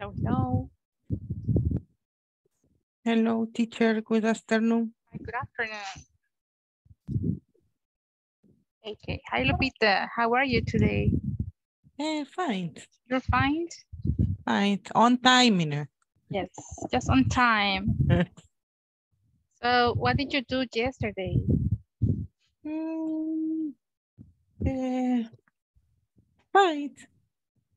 Hello, hello. Hello, teacher. Good afternoon. Hi, Good afternoon. Okay. Hi, Lupita. How are you today? Eh, fine. You're fine? Fine. On time, you know. Yes, just on time. So what did you do yesterday? Mm, eh, fine.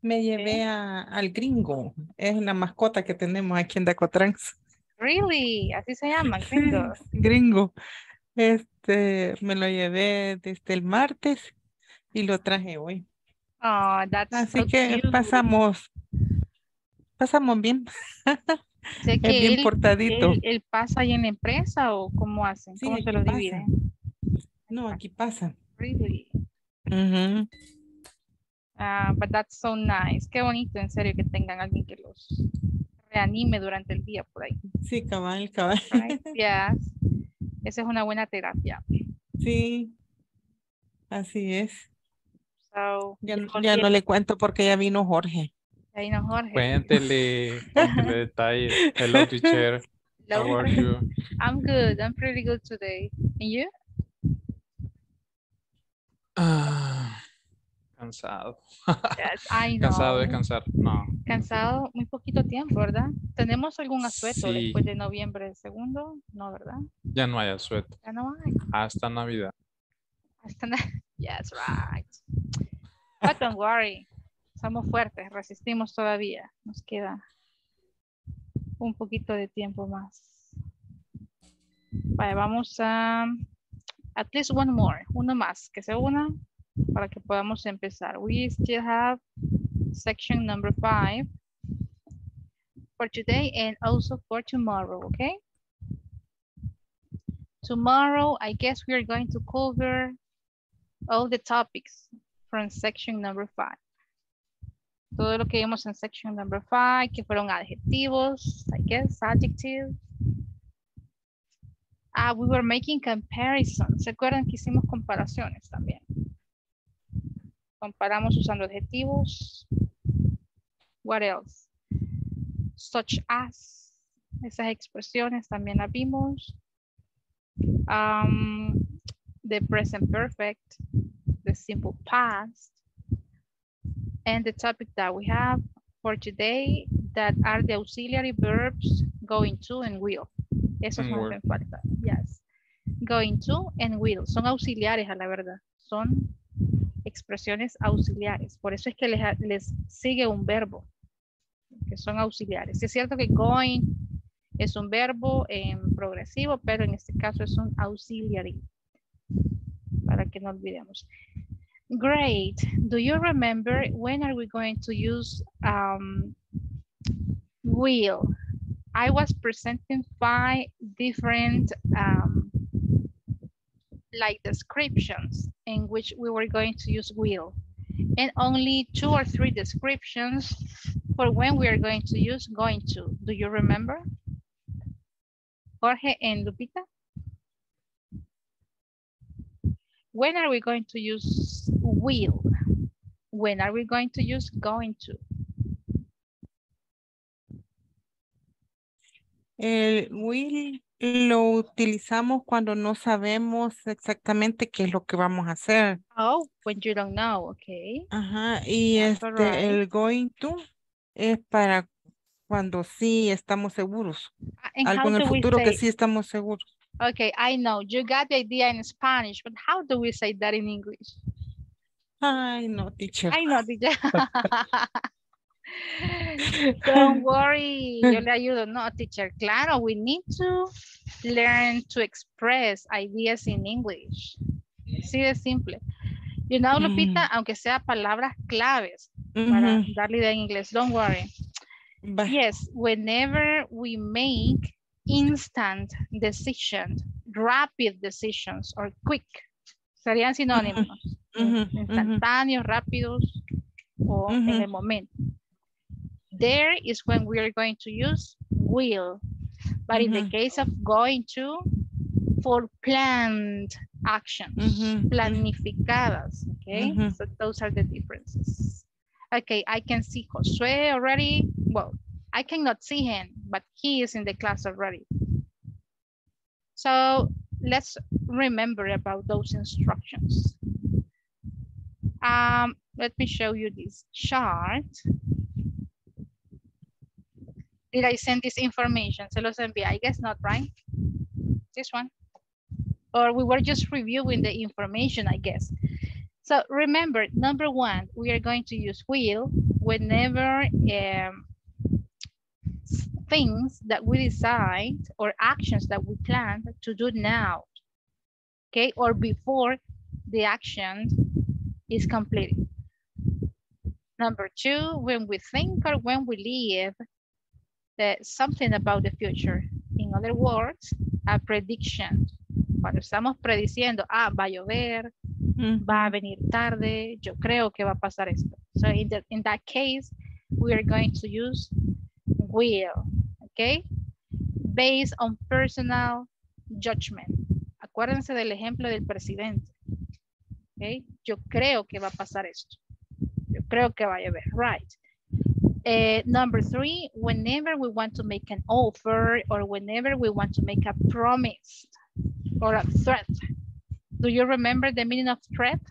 Me llevé a- al gringo. Es la mascota que tenemos aquí en Dacotrans. Really? Así se llama, gringo. gringo. Este, me lo llevé desde el martes y lo traje hoy. Oh, that's Así so que cute. pasamos, pasamos bien. Sé Es bien él, portadito. él, él pasa ahí en la empresa o cómo hacen, Sí, cómo se lo dividen. No, aquí pasa. Really? Ujú. Ah, but that's so nice. Qué bonito, en serio, que tengan alguien que los reanime durante el día por ahí. Sí, cabal, cabal. Right? Yes. Esa es una buena terapia. Sí, así es. So, Ya, ya no le cuento porque ya vino Jorge. ahí no, Jorge. Cuéntele, cuéntele detalles. Hello, teacher. Hello, How are Jorge. you? I'm good. I'm pretty good today. And you? Ah, cansado. Yes, I know. Cansado de descansar. No. Cansado, muy poquito tiempo, ¿verdad? ¿Tenemos algún asueto Sí. después de noviembre segundo? No, ¿verdad? Ya no hay asueto. Ya no hay. Hasta Navidad. Hasta na- Yes, right. But don't worry. Somos fuertes, resistimos todavía. Nos queda un poquito de tiempo más. Vale, vamos a at least one more, uno más, que se una para que podamos empezar. We still have section number five for today and also for tomorrow, okay? Tomorrow, I guess we are going to cover all the topics from section number five. Todo lo que vimos en section number five, que fueron adjetivos, I guess, adjectives. Ah, we were making comparisons. ¿Se acuerdan que hicimos comparaciones también? Comparamos usando adjetivos. What else? Such as. Esas expresiones también las vimos. Um, the present perfect, the simple past, and the topic that we have for today that are the auxiliary verbs going to and will. Esos will. que faltan. Yes. Going to and will. Son auxiliares a la verdad. Son expresiones auxiliares. Por eso es que les, sigue un verbo. Que son auxiliares. Es cierto que going es un verbo en progresivo, pero en este caso es un auxiliary. Para que no olvidemos. Great. Do you remember when are we going to use um, will? I was presenting five different um, like descriptions in which we were going to use will and only two or three descriptions for when we are going to use going to. Do you remember? Jorge and Lupita? When are we going to use will? When are we going to use going to? El will lo utilizamos cuando no sabemos exactamente qué es lo que vamos a hacer. Oh, when you don't know, okay. Ajá, y That's este, el going to es para cuando sí estamos seguros. And Algo en el futuro que sí estamos seguros. Okay, I know you got the idea in Spanish, but how do we say that in English? Ay, no, teacher. I know, teacher. Don't worry, yo le ayudo. No, teacher, claro, we need to learn to express ideas in English. Sí de simple. You know, Lupita, aunque sea palabras claves para darle idea en inglés, don't worry. va. Yes, whenever we make instant decisions, rapid decisions, or quick, serían sinónimos. instantáneos, rápidos, o en el momento. There is when we are going to use will. But in the mm-hmm. case of going to, for planned actions, Ujú, ujú. planificadas, okay? Ujú. So those are the differences. Okay, I can see Josue already. Well, I cannot see him, but he is in the class already. So let's remember about those instructions. Um, let me show you this chart. Did I send this information? Se los envié. I guess not, right? This one. Or we were just reviewing the information, I guess. So remember, number one, we are going to use will whenever um, things that we decide or actions that we plan to do now, okay? Or before the action is completed. Number two, when we think or when we live, that something about the future. In other words, a prediction. Cuando estamos prediciendo, ah, va a llover, Mm, va a venir tarde, yo creo que va a pasar esto. So in, the, in that case, we are going to use will, okay? Based on personal judgment. Acuérdense del ejemplo del presidente. Okay? Yo creo que va a pasar esto. Yo creo que va a llover, right? Uh, number three, whenever we want to make an offer or whenever we want to make a promise or a threat. Do you remember the meaning of threat?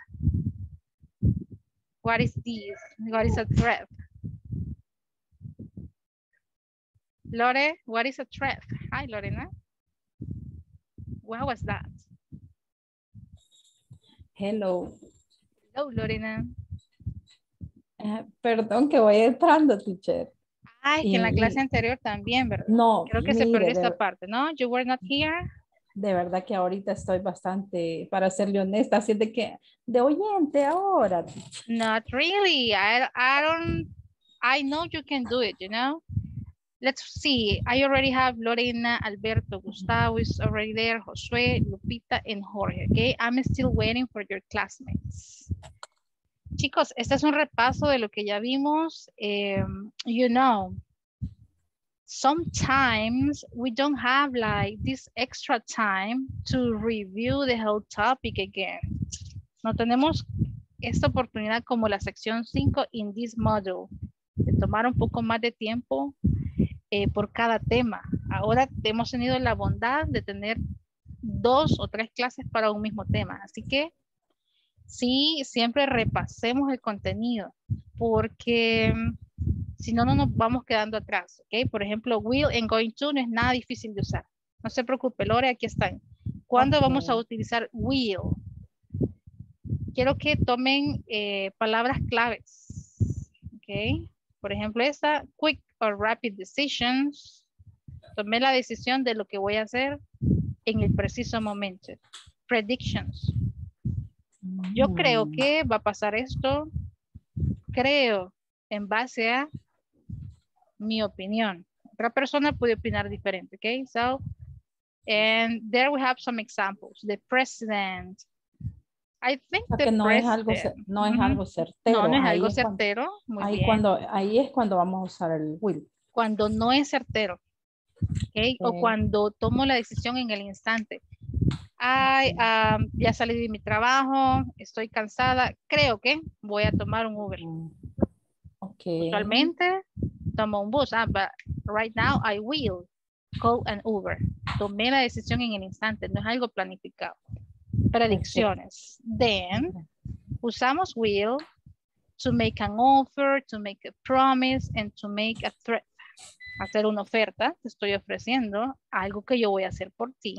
What is this? What is a threat? Lore, what is a threat? Hi, Lorena. What was that? Hello. Hello, Lorena. Eh, perdón que voy entrando, teacher. Ay, que en la Y- clase anterior también, ¿verdad? No, Creo que se mire, perdió de, esta parte, ¿no? You were not here. de verdad que ahorita estoy bastante, para serle honesta, así de que de oyente ahora. Not really. I, I don't, I know you can do it, you know? Let's see. I already have Lorena, Alberto, Gustavo is already there, Josué, Lupita, and Jorge, okay? I'm still waiting for your classmates. Chicos, este es un repaso de lo que ya vimos. Em, you know, sometimes we don't have like this extra time to review the whole topic again. No tenemos esta oportunidad como la sección 5 in this module, de tomar un poco más de tiempo eh, por cada tema. Ahora hemos tenido la bondad de tener dos o tres clases para un mismo tema. Así que sí, siempre repasemos el contenido, porque mm, si no, no nos vamos quedando atrás. ¿ok? Por ejemplo, will and going to no es nada difícil de usar. No se preocupe, Lore, aquí están. ¿Cuándo vamos a utilizar will? quiero que tomen eh, palabras claves. ¿ok? Por ejemplo, esta, quick or rapid decisions. Tomé la decisión de lo que voy a hacer en el preciso momento. Predictions. Yo creo Mm, que va a pasar esto. Creo en base a mi opinión. Otra persona puede opinar diferente, ¿ok? So, and there we have some examples. The president. I think o sea the que no es algo, president. no es algo certero. No, no es ahí algo es cuando- certero. Muy ahí, bien. cuando, ahí es cuando vamos a usar el will. Cuando no es certero. ¿ok? O cuando tomo la decisión en el instante. Ay, ah, ya salí de mi trabajo, estoy cansada, creo que voy a tomar un Uber. Mm, Ok. Usualmente tomo un bus, ah, but right now I will call an Uber. Tomé la decisión en el instante, no es algo planificado. Predicciones. Then, usamos will to make an offer, to make a promise, and to make a threat. Hacer una oferta, te estoy ofreciendo algo que yo voy a hacer por ti.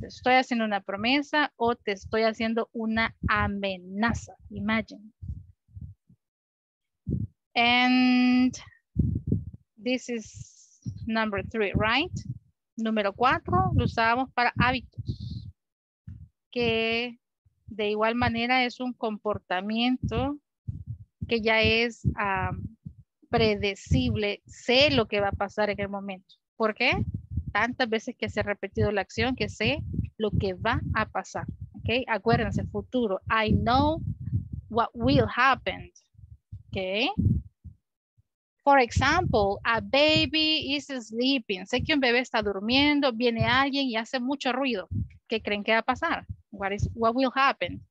Te estoy haciendo una promesa o te estoy haciendo una amenaza. Imagine. And this is number three, right? Número cuatro, lo usábamos para hábitos. Que de igual manera es un comportamiento que ya es ah, predecible. Sé lo que va a pasar en el momento. ¿Por qué? Tantas veces que se ha repetido la acción que sé lo que va a pasar. ¿Ok? Acuérdense, futuro. I know what will happen. ¿Ok? For example, a baby is sleeping. Sé que un bebé está durmiendo, viene alguien y hace mucho ruido. ¿Qué creen que va a pasar? What, is, what will happen?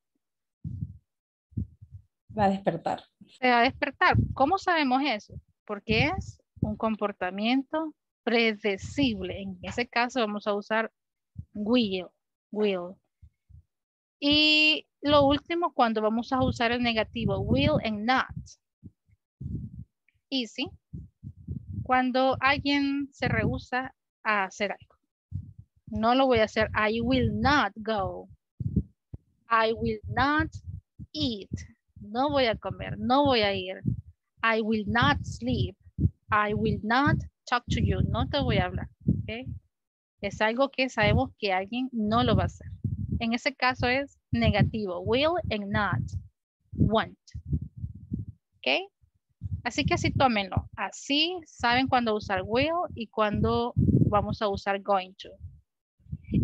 Va a despertar. Se va a despertar. ¿Cómo sabemos eso? Porque es un comportamiento predecible. En ese caso vamos a usar will, will. Y lo último, cuando vamos a usar el negativo, will and not. Easy. Cuando alguien se rehúsa a hacer algo. No lo voy a hacer. I will not go. I will not eat. No voy a comer. No voy a ir. I will not sleep. I will not talk to you. No te voy a hablar. Okay? Es algo que sabemos que alguien no lo va a hacer. En ese caso es negativo. Will and not. Want. ¿Ok? Así que así tómenlo. Así saben cuándo usar will y cuándo vamos a usar going to.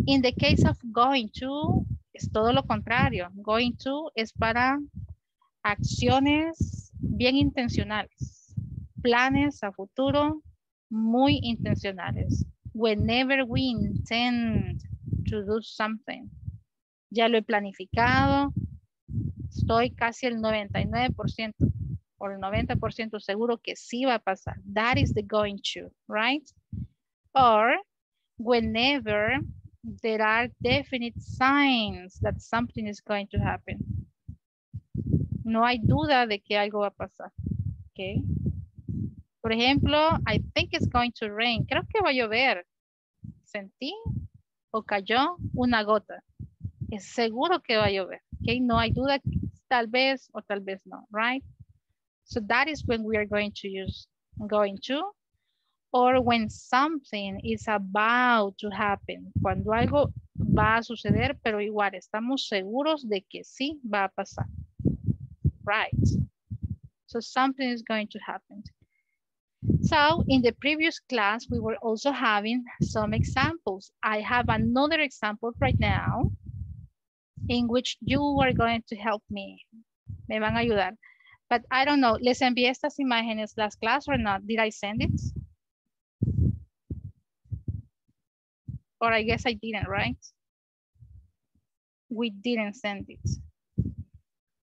In the case of going to, es todo lo contrario. Going to es para acciones bien intencionales. Planes a futuro muy intencionales. Whenever we intend to do something. Ya lo he planificado. Estoy casi el 99% o el 90% seguro que sí va a pasar. That is the going to, right? Or whenever there are definite signs that something is going to happen. No hay duda de que algo va a pasar. Okay. Por ejemplo, I think it's going to rain. Creo que va a llover. Sentí o cayó una gota. Es seguro que va a llover. Okay. No hay duda, tal vez o tal vez no, right? So that is when we are going to use going to or when something is about to happen. Cuando algo va a suceder, pero igual estamos seguros de que sí va a pasar. Right. So something is going to happen. So in the previous class, we were also having some examples. I have another example right now in which you are going to help me. Me van a ayudar. But I don't know, ¿les envié estas imágenes last class or not? Did I send it? Or I guess I didn't, right? We didn't send it.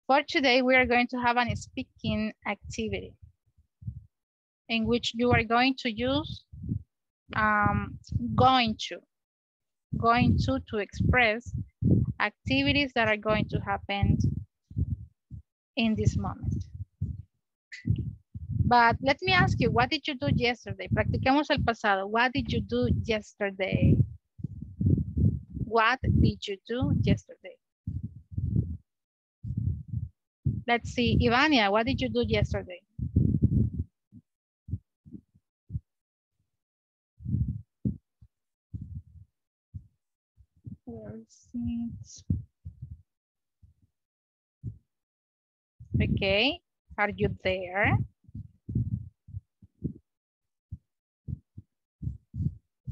For today, we are going to have a speaking activity in which you are going to use um, going to, going to to express activities that are going to happen in this moment. But let me ask you, what did you do yesterday? Practicamos el pasado. What did you do yesterday? What did you do yesterday? Let's see, Ivania, what did you do yesterday? Okay, are you there?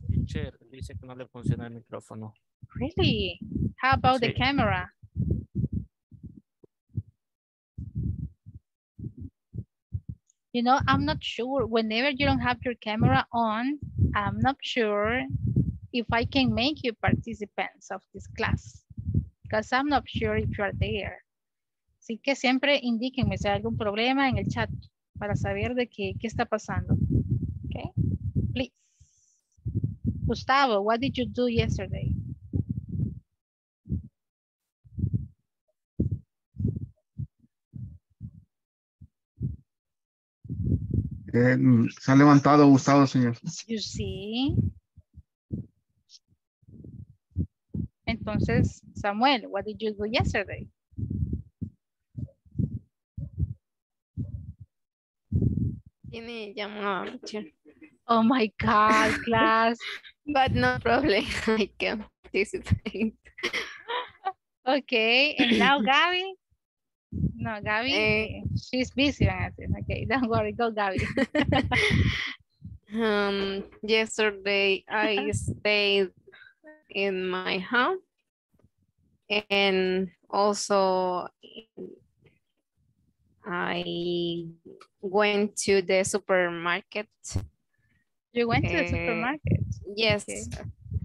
Teacher, dice que no le funciona el micrófono. Really? How about the camera? You know, I'm not sure. Whenever you don't have your camera on, I'm not sure if I can make you participants of this class. Because I'm not sure if you are there. Así que siempre indíquenme si hay algún problema en el chat para saber de qué, qué está pasando. Okay, please. Gustavo, what did you do yesterday? Eh, mm, se ha levantado Gustavo, señor. You see. Entonces, Samuel, what did you do yesterday? Tiene llamada. Oh my God, class. But no problem, I can participate. Okay, and now Gaby? No, Gaby, Eh. she's busy. van a decir. Okay, don't worry, go Gaby. Um, yesterday I stayed in my home and also I went to the supermarket. You went to the Eh, supermarket. Yes, Okay.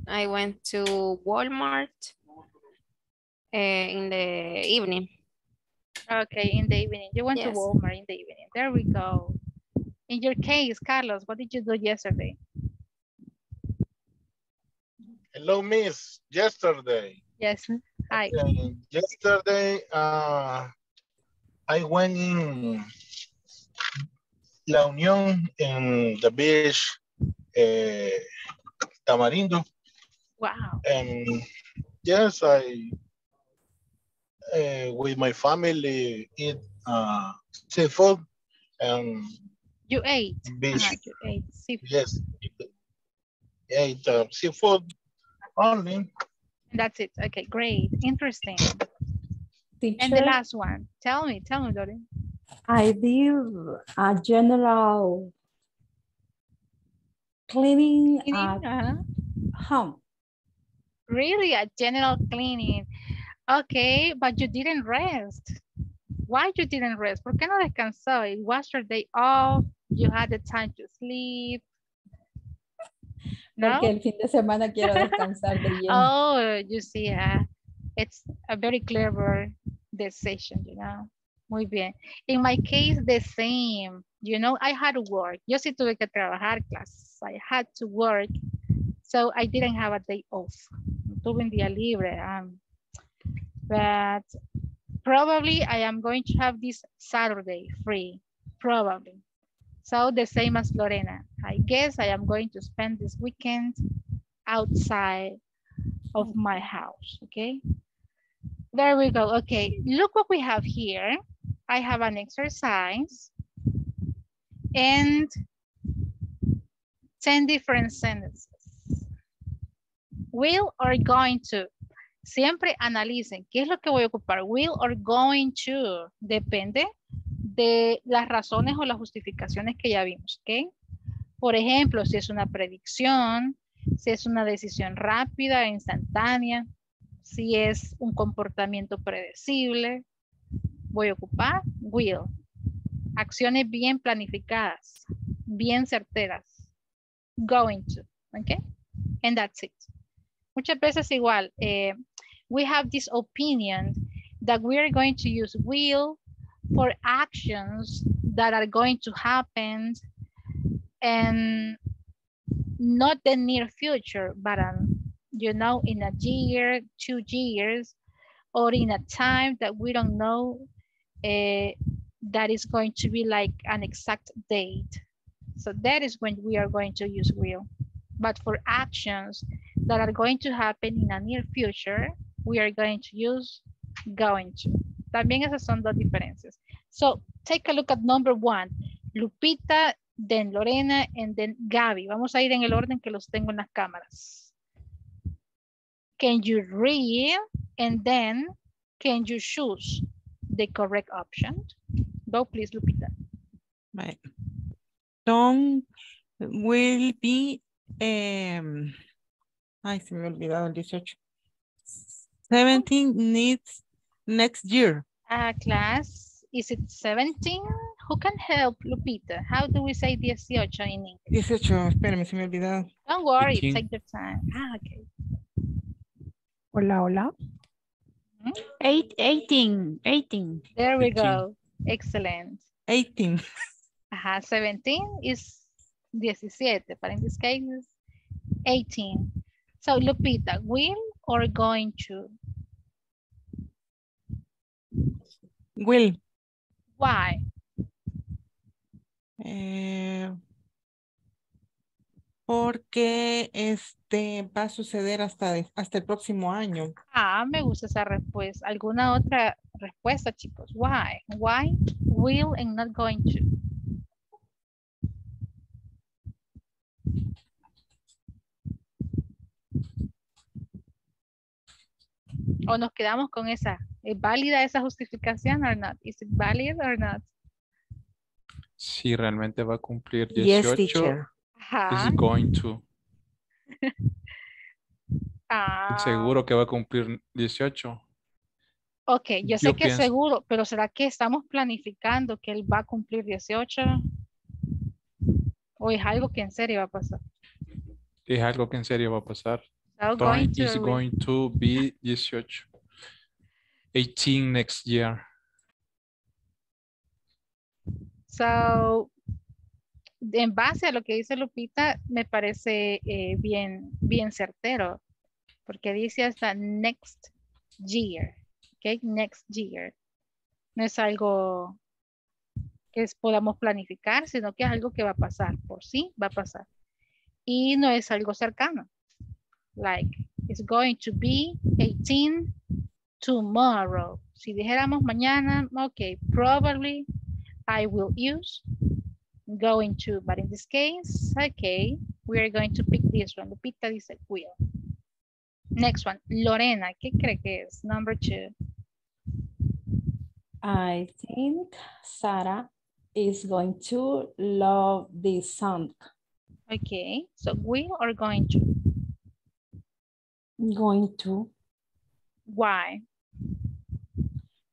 I went to Walmart uh, in the evening. Okay, in the evening. You went to Walmart in the evening. There we go. In your case, Carlos, what did you do yesterday? Hello, Miss. Yesterday, Yes. Hi. uh, yesterday, uh, I went in La Unión in the beach, uh, Tamarindo, Wow. and yes, I uh, with my family eat uh, seafood and You ate. beach. Ajá, you ate seafood. Yes, ate uh, seafood only. That's it. Okay, great. Interesting. Teacher, And the last one. Tell me, tell me, Doreen. I did a general cleaning Cleaning, at uh-huh. home. Really, a general cleaning. Okay, but you didn't rest. Why you didn't rest? ¿Por qué no descansó? It was your day off. You had the time to sleep. No? Porque el fin de semana quiero descansar de lleno. Oh, you see, uh, it's a very clever decision, you know. Muy bien. In my case, the same. You know, I had to work. Yo sí tuve que trabajar clases. I had to work. So I didn't have a day off. Tuve un día libre. Um, but probably I am going to have this Saturday free. Probably. So the same as Lorena. I guess I am going to spend this weekend outside of my house, okay? There we go, okay. Look what we have here. I have an exercise and 10 different sentences. Will or going to. Siempre analicen qué es lo que voy a ocupar. Will or going to. Depende de las razones o las justificaciones que ya vimos, ¿ok? Por ejemplo, si es una predicción, si es una decisión rápida, instantánea, si es un comportamiento predecible, voy a ocupar will. Acciones bien planificadas, bien certeras. Going to, ¿ok? And that's it. Muchas veces igual, eh, we have this opinion that we are going to use will for actions that are going to happen and not the near future, but um, you know, in a year, two years, or in a time that we don't know uh, that is going to be like an exact date. So that is when we are going to use will. But for actions that are going to happen in a near future, we are going to use going to. También esas son dos diferencias. So take a look at number one. Lupita, then Lorena, and then Gaby. Vamos a ir en el orden que los tengo en las cámaras. Can you read and then can you choose the correct option? Go please, Lupita. Right. Tom will be, um, ay, se me olvidado el 18. 17 needs next year. Uh, class, is it 17? Who can help, Lupita? How do we say 18 in English? 18, espérame, se me ha olvidado. Don't worry, 18. take your time. Ah, okay. Hola, hola. Mhm. Eight, 18, 18. There we 18. go. Excellent. 18. Ajá, 17 is 17, but in this case is 18. So Lupita, will or going to? Will. Why? Eh, porque este va a suceder hasta, de- hasta el próximo año. Ah, me gusta esa respuesta. ¿Alguna otra respuesta, chicos? Why? Why will and not going to? O nos quedamos con esa. ¿Es válida esa justificación or not? Is it valid or not? Si realmente va a cumplir Yes, 18, teacher. Ajá. is going to. Ah, Seguro que va a cumplir 18. Ok, yo sé Yo que pienso- seguro, pero ¿será que estamos planificando que él va a cumplir 18? ¿O es algo que en serio va a pasar? Es algo que en serio va a pasar. So Going going to is going to be 18. 18 next year. So, en base a lo que dice Lupita, me parece eh, bien, bien certero, porque dice hasta next year, ¿ok? Next year. No es algo que es- podamos planificar, sino que es algo que va a pasar, por sí va a pasar. Y no es algo cercano. Like, it's going to be 18 tomorrow. Si dijéramos mañana, ok, probably I will use going to, but in this case, okay, we are going to pick this one. Lupita dice will. Next one, Lorena, ¿qué cree que es? Number two. I think Sarah is going to love this song. Okay, so will or going to? Going to, Why?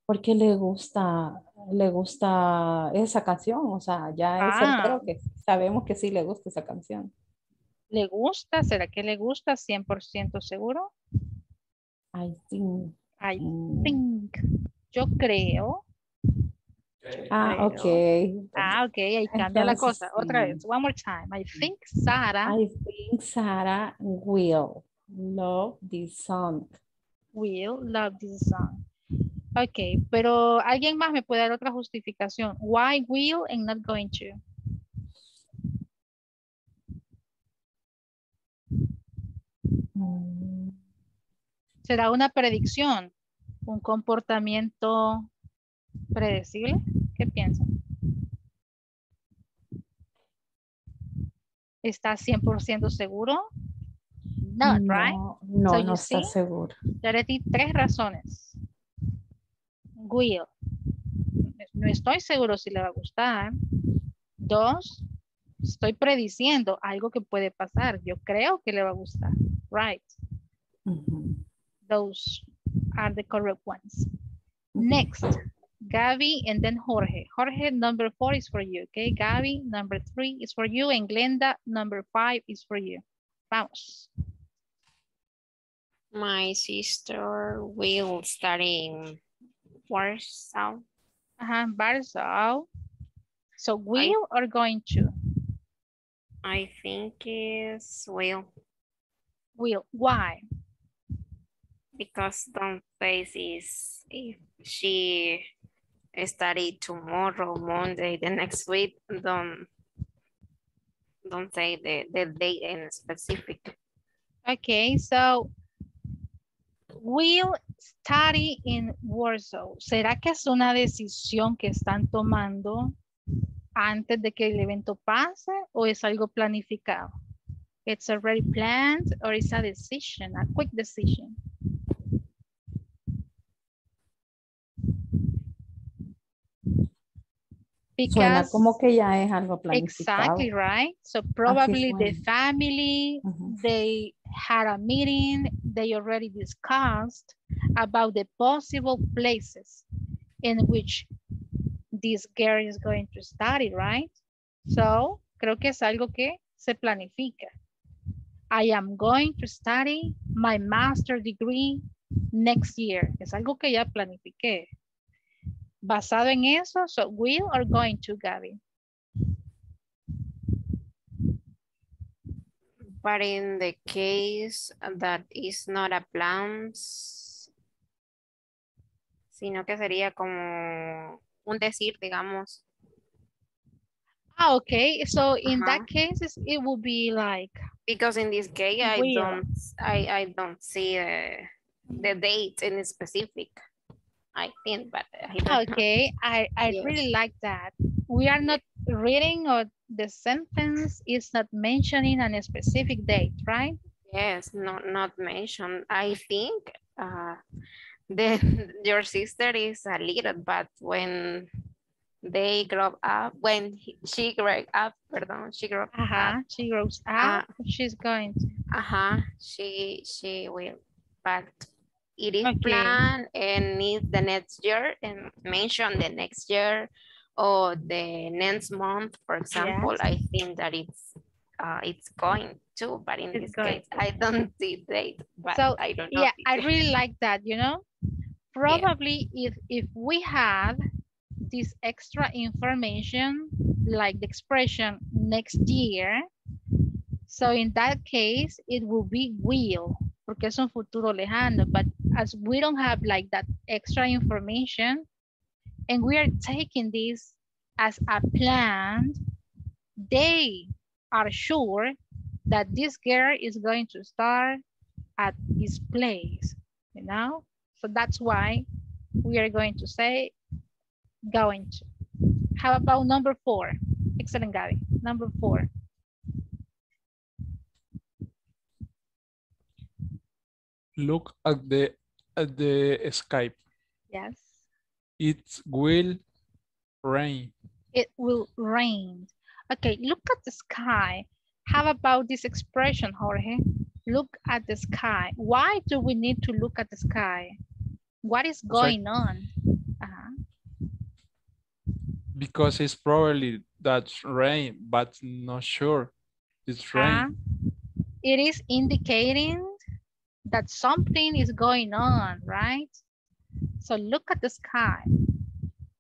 porque le gusta, le gusta esa canción, o sea, ya es Ah. que sabemos que sí le gusta esa canción. ¿Le gusta? ¿Será que le gusta 100% seguro? I think. I mm, think. Yo creo. Ah, ok. Ah, ok, ahí cambia la cosa. Otra sí. vez, one more time. I think Sara I think Sarah will love this song. will love this song. Ok, pero ¿alguien más me puede dar otra justificación? Why will and not going to? ¿Será una predicción? ¿Un comportamiento predecible? ¿Qué piensan? ¿Está 100% seguro? Not, right? No, no, So no está seguro. Ya le di tres razones. Will. No estoy seguro si le va a gustar. Dos, estoy prediciendo algo que puede pasar. Yo creo que le va a gustar. Right. Those are the correct ones. Next, Gaby and then Jorge. Jorge, number four is for you, okay? Gaby, number three is for you, and Glenda, number five is for you. Vamos. My sister will study in Warsaw. Uh-huh, Ajá, Warsaw. So will or going to? I think is will Will. Why? because don't place is if she study tomorrow, Monday, the next week, don't don't say the, the date in specific. Okay, so will study in Warsaw. ¿Será que es una decisión que están tomando antes de que el evento pase o es algo planificado? It's already planned or it's a decision, a quick decision. Suena Because- como que ya es algo planificado. Exactly right. So probably the suena. family, they had a meeting, they already discussed about the possible places in which this girl is going to study, right? So creo que es algo que se planifica. I am going to study my master degree next year. Es algo que ya planifiqué. Basado en eso, so will or going to, Gaby? But in the case that is not a plan, s- sino que sería como un decir, digamos. Ah, okay. So in that Ajá. case, it would be like, Because in this case, I Will. don't, I, I don't see the, the date in specific. I think, but I know. okay, I, I Yes. really like that. We are not reading or the sentence is not mentioning a specific date, right? Yes, not not mentioned. I think uh, the your sister is a little, but when they grow up, when he- she grew up, pardon, she grew up, Uh-huh. She grows up, she's going to. uh-huh, she she will, but it is Okay. planned and need the next year and mention the next year or the next month, for example. I think that it's uh, it's going to, but in It's this going case, I don't see date, but So, I don't know. Yeah, I date. really like that, you know? Probably if, if we had this extra information, like the expression next year. So in that case, it will be will, porque es un futuro lejano. But as we don't have like that extra information, and we are taking this as a plan, they are sure that this girl is going to start at this place, you know? So that's why we are going to say going to. How about number four? Excellent, Gabby. Number four. Look at the at the Skype. Yes. It will rain. It will rain. Okay, look at the sky. How about this expression, Jorge? Look at the sky. Why do we need to look at the sky? What is going on? Uh-huh. Because it's probably that rain, but not sure. It's Uh, rain. it is indicating that something is going on, right? So look at the sky.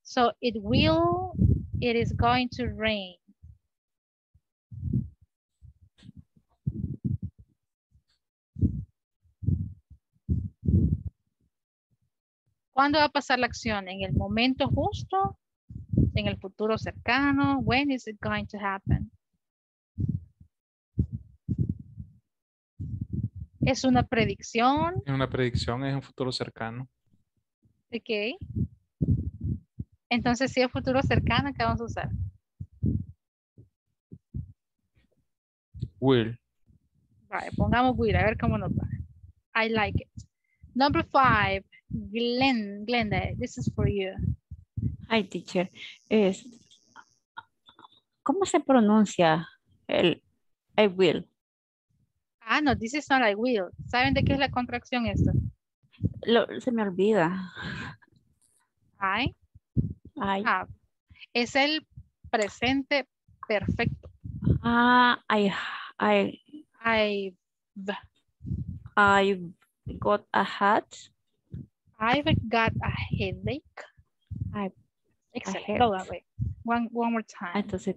So it will, it is going to rain. ¿Cuándo va a pasar la acción? ¿En el momento justo? ¿En el futuro cercano? When is it going to happen? ¿Es una predicción? Una predicción, es un futuro cercano. Ok. Entonces, si es futuro cercano, ¿qué vamos a usar? Will. Vale, pongamos will, a ver cómo nos va. I like it. Number five, Glenn, Glenda, this is for you. Hi, teacher. Es, ¿Cómo se pronuncia el I will? Ah, no, this is not I will. ¿Saben de qué es la contracción esta? Lo- se me olvida. I I, have. Es el presente perfecto. ah, I, I, I've, I got a hat. I've got a headache. Way. One, one more time. Entonces,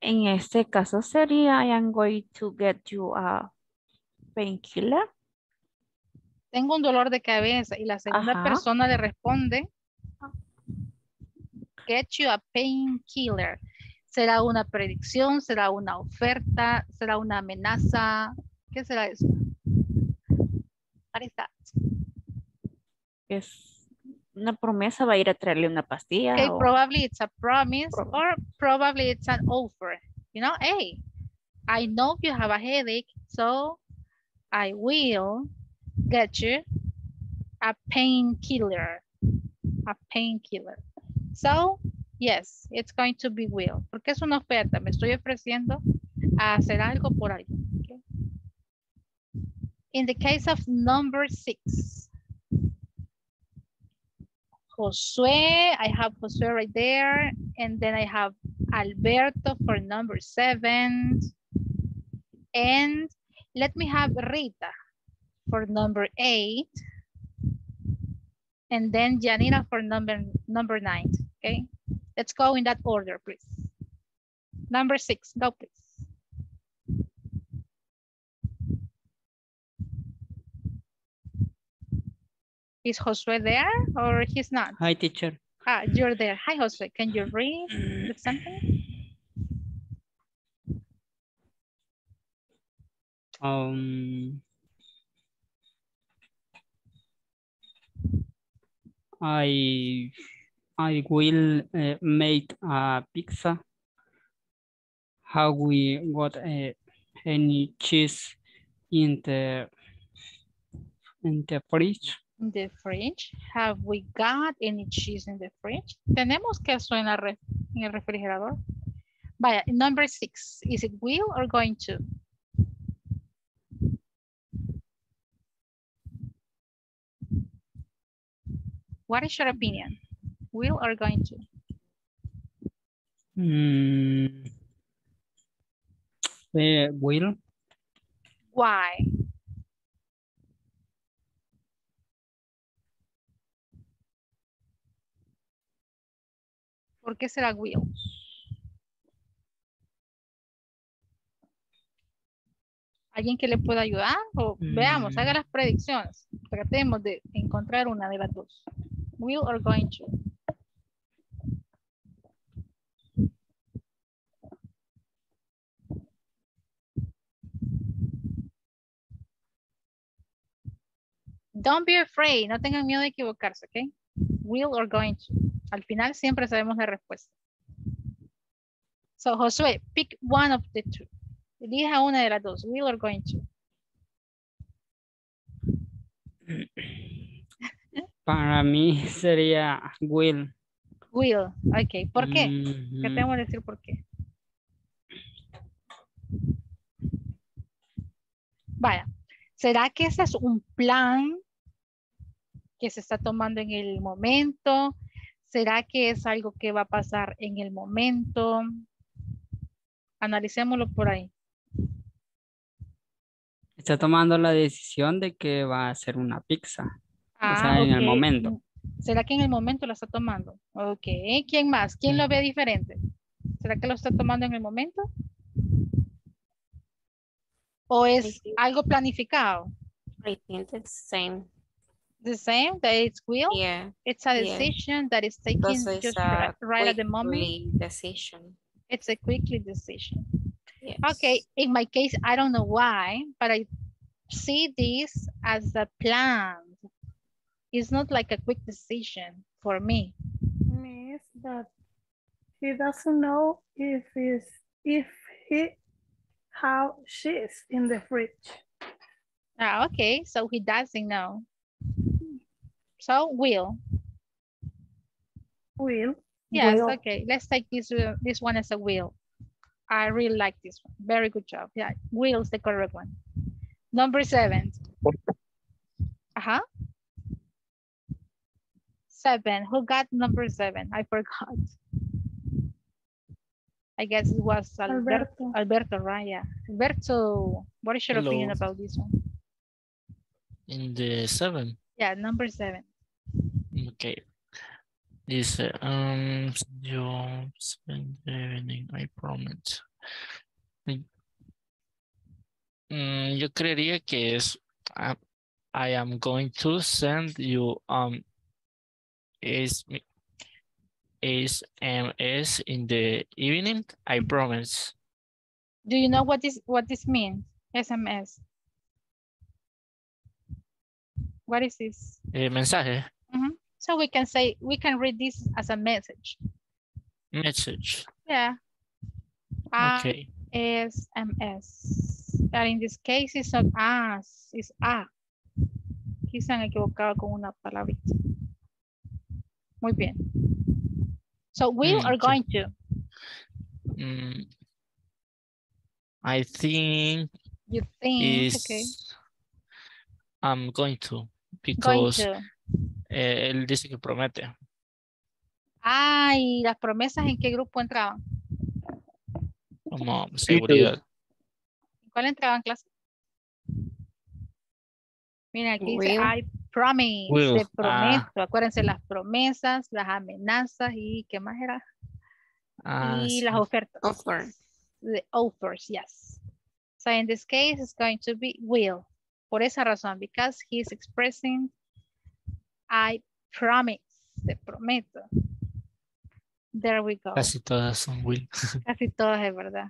en este caso sería I am going to get you a painkiller. Tengo un dolor de cabeza y la segunda Ajá. persona le responde, get you a painkiller. ¿Será una predicción? ¿Será una oferta? ¿Será una amenaza? ¿Qué será eso? What is that? Es una promesa, va a ir a traerle una pastilla. Okay, o- probably it's a promise Prob- or probably it's an offer. You know, hey, I know you have a headache, so I will get you a painkiller. A painkiller. So, yes, it's going to be will. Porque es una oferta. Me estoy ofreciendo a hacer algo por alguien. okay? In the case of number six, Josue, I have Josue right there. And then I have Alberto for number seven. And let me have Rita for number eight. And then Janina for number, number nine, okay? Let's go in that order, please. Number six, go please. Is Josue there or he's not? Hi, teacher. Ah, you're there. Hi, Josue. Can you read something? Um, I I will uh, make a pizza. Have we got uh, any cheese in the in the fridge? In the fridge. Have we got any cheese in the fridge? ¿Tenemos queso en, la re- en el refrigerador? Vaya, number six. Is it will or going to? What is your opinion? Will or going to? Mm, uh, will Why? ¿Por qué será will? ¿Alguien que le pueda ayudar? O veamos, haga Mm. las predicciones. Tratemos de encontrar una de las dos. Will or going to. Don't be afraid. No tengan miedo de equivocarse, ¿ok? Will or going to. Al final siempre sabemos la respuesta. So, Josué, pick one of the two. Elija una de las dos. Will or going to. Para mí sería will. Will. Ok. ¿Por qué? ¿Qué tenemos que decir por qué? Vaya. ¿Será que ese es un plan que se está tomando en el momento? ¿Será que es algo que va a pasar en el momento? Analicémoslo por ahí. Está tomando la decisión de que va a hacer una pizza. O sea, en el ok. momento. ¿Será que en el momento lo está tomando? Ok. ¿Quién más? ¿Quién lo ve diferente? ¿Será que lo está tomando en el momento? ¿O es algo planificado? I think it's same. The same, that it's will? Yeah. It's a yeah. decision that is taken just right, right at the moment. quickly decision. It's a quickly decision. Yes. Okay, in my case, I don't know why, but I see this as a plan. It's not like a quick decision for me. means that he doesn't know if is if he how she's in the fridge. Ah, okay, so he doesn't know. So will. Will Yes, will. okay. Let's take this uh, this one as a will. I really like this one. Very good job. Yeah, will is the correct one. Number seven. Uh-huh. Seven. Who got number seven? I forgot. I guess it was Alberto. Alberto. Alberto, right? Yeah. Alberto, what is your opinion about this one? In the seven, Yeah, number seven. okay. Dice, um, yo spend the evening, I promise. Mm, yo creería que es, ah, I am going to send you, um, is is MS in the evening, I promise. Do you know what this what this means? SMS. What is this? Eh, mensaje, Mhm. So we can say we can read this as a message. message, Yeah. Ah, okay. SMS. But in this case, it's not as, it's a. Han equivocado con una palabrita. Muy bien. So we Mm, are going to. Mm, I think You think, is okay. I'm going to Going because to. eh, él dice que promete. Ah, y las promesas en qué grupo entraban? Como seguridad. ¿En ¿Cuál entraba en clase? Miren, aquí dice. I promise, Will, te ah. prometo. Acuérdense las promesas, las amenazas y ¿qué más era? Ah, y sí. las ofertas. Offer. The offers, yes. So in this case, it's going to be will. Por esa razón, because he's expressing, I promise, te prometo. There we go. Casi todas son Will. Casi todas es verdad.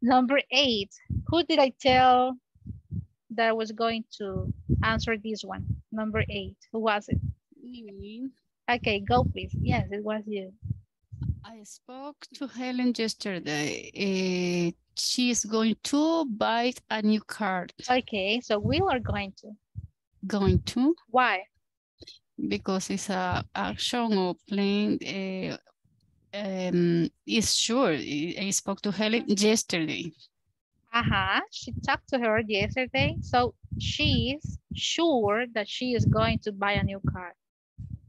Number eight, who did I tell that was going to answer this one? Number eight, who was it? Me. Okay, go please. Yes, it was you. I spoke to Helen yesterday. Eh, she is going to buy a new car. Okay, so we are going to. Going to Why? because it's a action or plan. Uh, um, is sure. I I spoke to Helen yesterday. Uh-huh. She talked to her yesterday, so she's sure that she is going to buy a new car.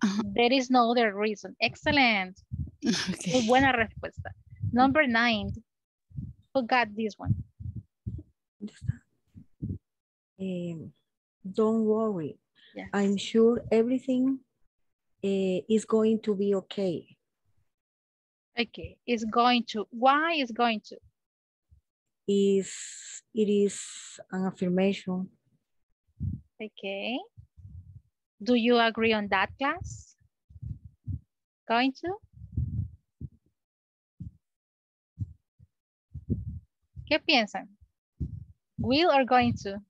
Uh-huh. There is no other reason. Excellent. Muy Okay. buena respuesta. Number nine. Who got this one? Um, don't worry. Yes. I'm sure everything uh, is going to be okay. Okay, is going to. Why is going to? Is it is an affirmation. Okay. Do you agree on that class? Going to? ¿Qué piensan? Will or going to?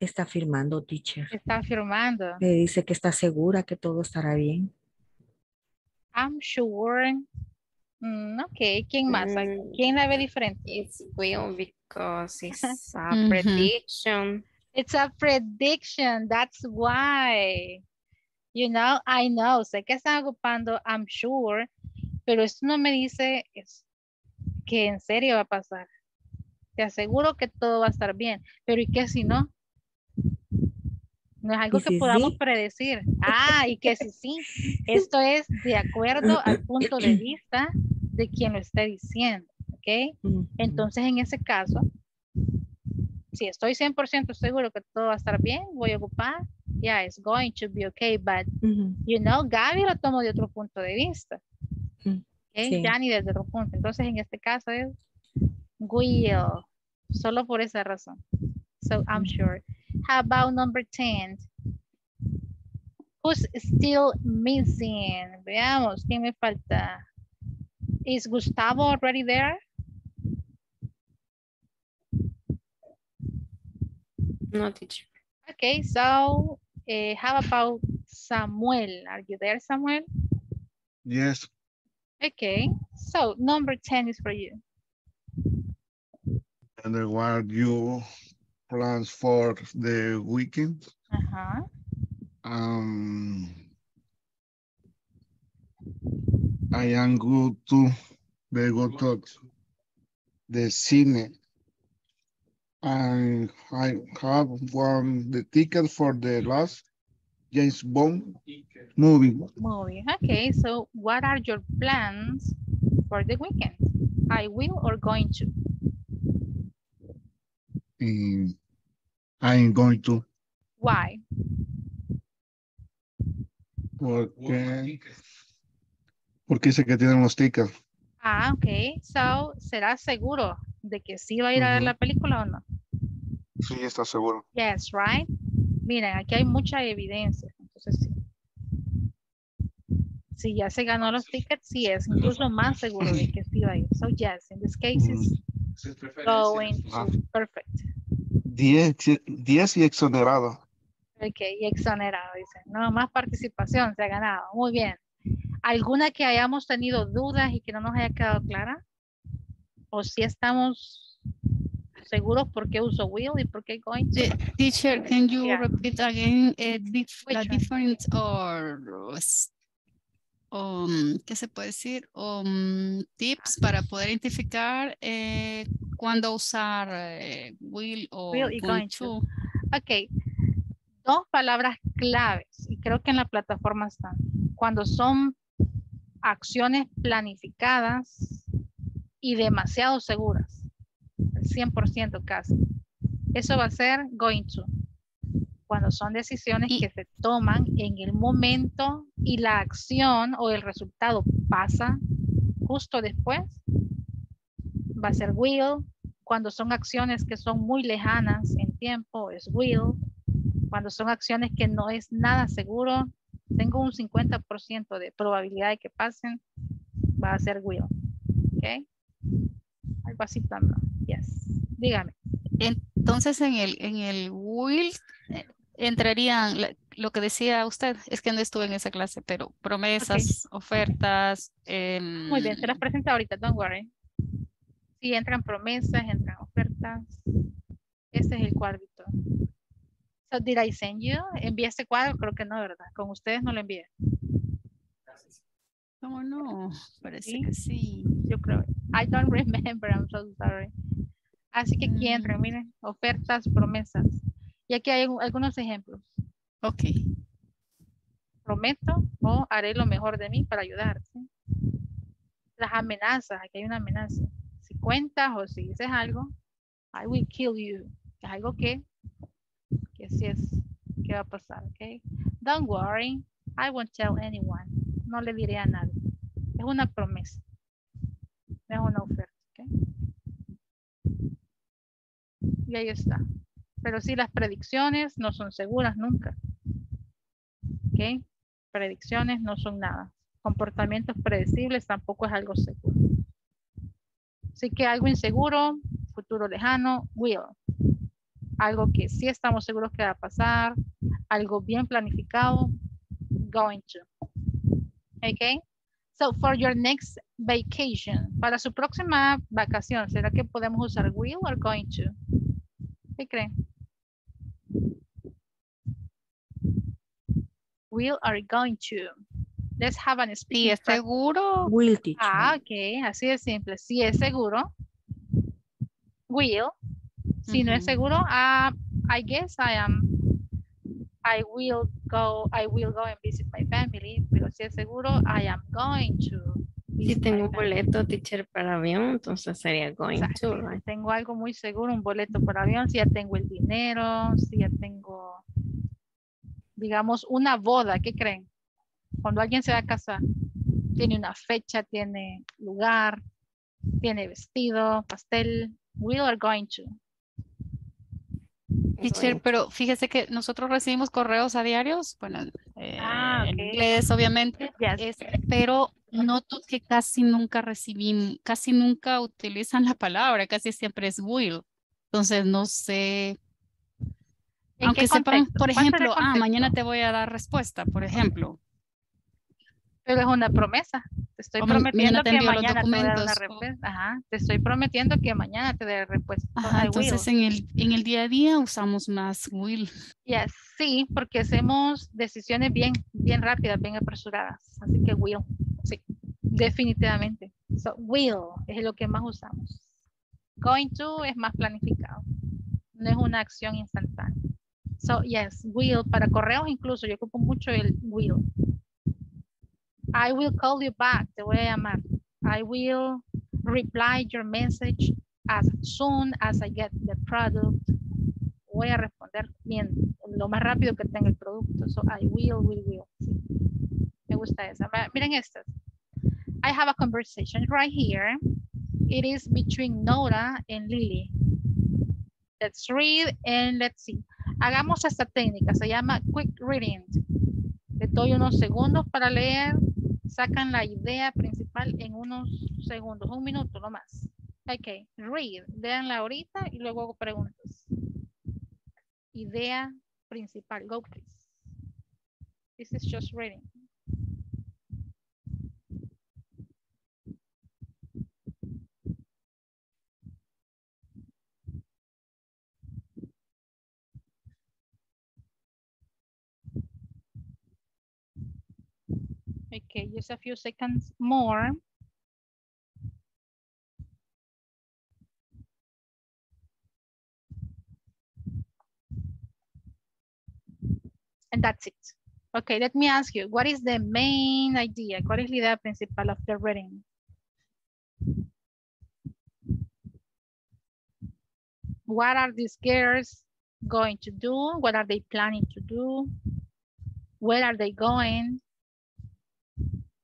Está afirmando, teacher. Está afirmando. Me dice que está segura que todo estará bien. I'm sure. Mm, ok, ¿quién más? Mm. ¿Quién la ve diferente? It's will because it's a prediction. It's a prediction. That's why. You know, I know. Sé que están ocupando I'm sure, pero esto no me dice es que en serio va a pasar. Te aseguro que todo va a estar bien. Pero ¿y qué si no? No es algo ¿Y que si podamos sí? predecir. Ah, y que si sí. Esto es de acuerdo al punto de vista de quien lo esté diciendo. ¿Ok? Entonces, en ese caso, si estoy 100% seguro que todo va a estar bien, voy a ocupar, yeah, it's going to be okay, but, you know, Gaby lo tomó de otro punto de vista. Okay, Sí. Yanni desde otro punto. Entonces, en este caso es will, solo por esa razón. So, I'm sure. How about number 10? Who's still missing? Veamos, ¿quién me falta? Is Gustavo already there? No, teacher. Okay, so uh, how about Samuel? Are you there, Samuel? Yes. Okay, so number 10 is for you. And then what are your plans for the weekend? Uh-huh. Um, I am go to the go to the cine. And I have won the ticket for the last James Bond movie. Movie. Okay, so what are your plans for the weekend? I will or going to? I'm going to Why? porque porque dice que tienen los tickets. Ah, okay. So, ¿será seguro de que sí va a ir a ver la película o no? Sí, está seguro. Yes, right? Miren, aquí hay mucha evidencia. Entonces, sí. Si ya se ganó los tickets, sí es incluso más seguro de que sí va a ir. So, yes, in this case, it's going to. Ah. Perfect. 10, 10 y exonerado. Ok, y exonerado, dice. No, más participación se ha ganado. Muy bien. ¿Alguna que hayamos tenido dudas y que no nos haya quedado clara? ¿O si estamos seguros por qué uso will y por qué going to? The teacher, can you Yeah. repeat again eh, one? difference or s- um, ¿qué se puede decir? Um, tips para poder identificar eh, cuándo usar eh, will o Will y going to. Ok. Dos palabras claves, y creo que en la plataforma están. Cuando son acciones planificadas y demasiado seguras, al 100% casi. Eso va a ser going to. Cuando son decisiones que se toman en el momento y la acción o el resultado pasa justo después, va a ser will. Cuando son acciones que son muy lejanas en tiempo, es will. Cuando son acciones que no es nada seguro, tengo un 50% de probabilidad de que pasen, va a ser will. ¿Ok? Algo así también. Yes. Dígame. Entonces en el, en el will entrarían lo que decía usted, es que no estuve en esa clase, pero promesas, ofertas. Muy bien, se em, las presento ahorita, don't worry. Sí, entran promesas, entran ofertas. Este es el cuadrito. So, did I send you? ¿Envié este cuadro? Creo que no, ¿verdad? Con ustedes no lo envié. ¿Cómo no? Parece ¿Sí? que sí. Yo creo. I don't remember, I'm so sorry. Así que aquí Mm. entran, miren, ofertas, promesas. Y aquí hay un- algunos ejemplos. Ok. Prometo o haré lo mejor de mí para ayudar. ¿sí? Las amenazas, aquí hay una amenaza. Si cuentas o si dices algo, I will kill you. Es algo que, que sí es, que va a pasar, ¿ok? Don't worry, I won't tell anyone. No le diré a nadie. Es una promesa. No es una oferta. ¿ok? Y ahí está. Pero sí, las predicciones no son seguras nunca. ¿Ok? Predicciones no son nada. Comportamientos predecibles tampoco es algo seguro. Así que algo inseguro, futuro lejano, will. Algo que sí estamos seguros que va a pasar, algo bien planificado, going to. Okay? So for your next vacation, para su próxima vacación, ¿será que podemos usar will or going to? ¿Qué creen? Will or going to? Let's have an Si speaking es seguro, Will teacher. Ah, ok, así de simple. Si es seguro, will. Si no es seguro, ah, I guess I am. I will go. I will go and visit my family. Pero si es seguro, I am going to. Si visit my tengo un family. boleto, teacher, para avión, entonces sería going Exacto. to, right? Tengo algo muy seguro, un boleto por avión. Si ya tengo el dinero, si ya tengo, digamos, una boda. ¿Qué creen? Cuando alguien se va a casar, tiene una fecha, tiene lugar, tiene vestido, pastel. We are going to. Teacher, pero fíjese que nosotros recibimos correos a diarios, bueno, eh, Ah, en ok. inglés obviamente, Yes. es- pero noto que casi nunca recibimos, casi nunca utilizan la palabra, casi siempre es will. Entonces no sé, ¿En aunque sepan, por ¿Cuál será el ejemplo, ah, mañana te voy a dar respuesta, por ejemplo. Pero es una promesa. Te estoy O prometiendo que mañana te voy a dar una respuesta. Ajá. Te estoy prometiendo que mañana te daré respuesta. Ajá, entonces will. en el, en el día a día usamos más will. Yes, sí, porque hacemos decisiones bien, bien rápidas, bien apresuradas. Así que will, sí, definitivamente. So, will es lo que más usamos. Going to es más planificado. No es una acción instantánea. So, yes, will. Para correos incluso, yo ocupo mucho el will. I will call you back. Te voy a llamar. I will reply your message as soon as I get the product voy a responder bien, lo más rápido que tenga el producto. So I will, will, will. Me gusta esa. Miren estas. I have a conversation right here. It is between Nora and Lily. Let's read and let's see. Hagamos esta técnica. Se llama quick reading. Les doy unos segundos para leer. Sacan la idea principal en unos segundos, un minuto no más. Ok, read. Leanla ahorita y luego hago preguntas idea principal. Go, please. This is just reading. Okay, just a few seconds more. And that's it. Okay, let me ask you, what is the main idea? ¿Cuál es la idea principal of the reading? What are these girls going to do? What are they planning to do? Where are they going?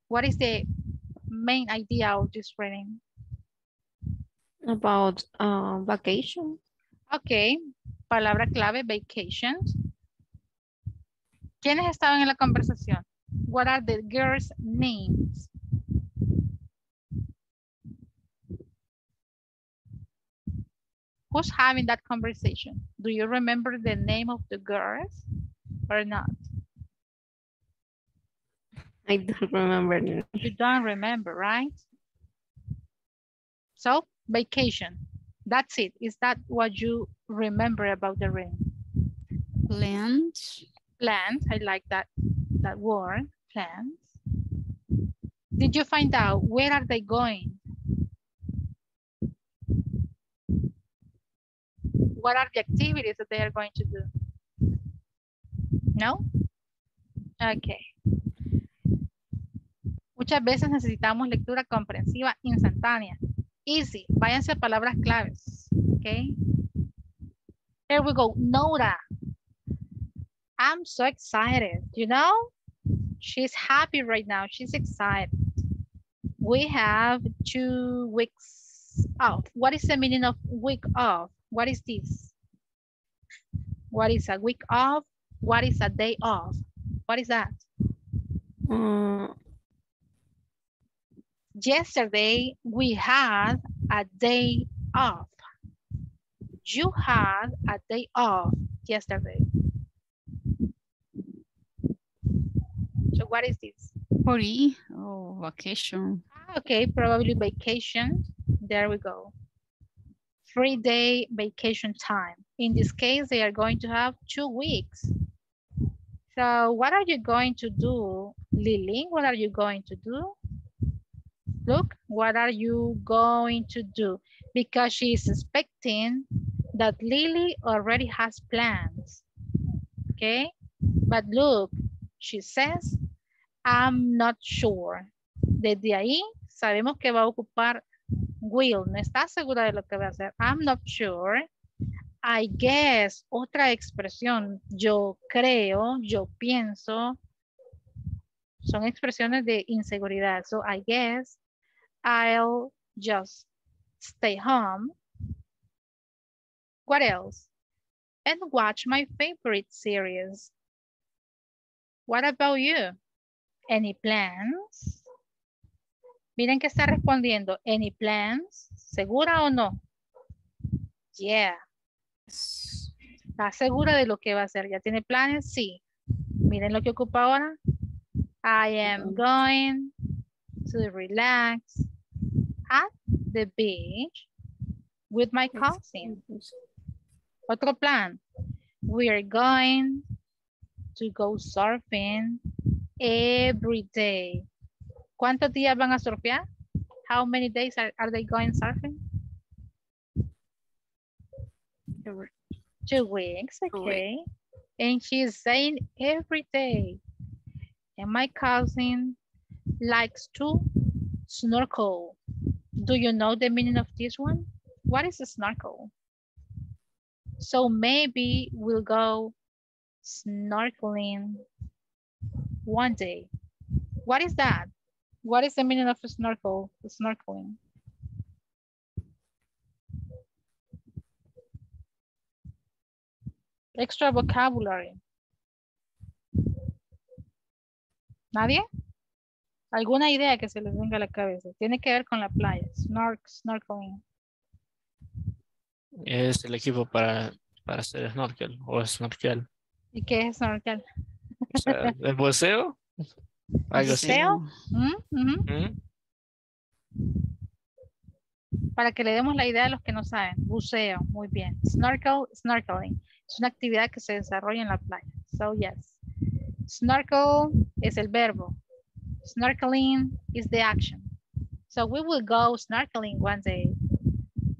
What is the main idea of this reading? About uh, vacation. Ok, palabra clave, vacations. ¿Quiénes estaban en la conversación? What are the girls' names? Who's having that conversation? Do you remember the name of the girls or not? I don't remember. You don't remember, right? So, vacation. That's it. Is that what you remember about the rain? Plans. Plans. I like that that word. Plans. Did you find out where are they going? What are the activities that they are going to do? No? Okay. Muchas veces necesitamos lectura comprensiva instantánea. Easy. Váyanse a palabras claves. Okay. Here we go. Nora. I'm so excited. You know? She's happy right now. She's excited. we have two weeks off. What is the meaning of week off? What is this? What is a week off? What is a day off? What is that? Mm, Yesterday, we had a day off. You had a day off yesterday. So what is this? Hori or vacation. Ah, Okay, probably vacation. There we go. Three day vacation time. In this case, they are going to have two weeks. So what are you going to do, Lily? What are you going to do? Look, what are you going to do? Because she is expecting that Lily already has plans. Okay, but look, she says, I'm not sure. Desde ahí sabemos que va a ocupar will. No está segura de lo que va a hacer. I'm not sure. I guess, otra expresión. Yo creo, yo pienso. Son expresiones de inseguridad. So I guess I'll just stay home. What else? And watch my favorite series. What about you? Any plans? Miren que está respondiendo. Any plans? ¿Segura o no? Yeah. ¿Está segura de lo que va a hacer? ¿Ya tiene planes? Sí. Miren lo que ocupa ahora. I am mm. going to relax at the beach with my cousin. Otro plan. We are going to go surfing every day. ¿Cuántos días van a surfear? How many days are, are they going surfing? Two weeks, okay. And she's saying every day. And my cousin likes to snorkel. Do you know the meaning of this one? What is a snorkel? So maybe we'll go snorkeling one day. What is that? What is the meaning of a snorkel, snorkeling? Extra vocabulary. ¿Nadie? ¿Alguna idea que se les venga a la cabeza? Tiene que ver con la playa. Snork, snorkeling. Es el equipo para, para hacer snorkel o snorkel. ¿Y qué es snorkel? O sea, ¿El buceo? Algo así. ¿Buceo? Mm, ujú. ¿Mm? Para que le demos la idea a los que no saben. Buceo, muy bien. Snorkel, snorkeling. Es una actividad que se desarrolla en la playa. So, yes. Snorkel es el verbo. Snorkeling is the action. So, we will go snorkeling one day.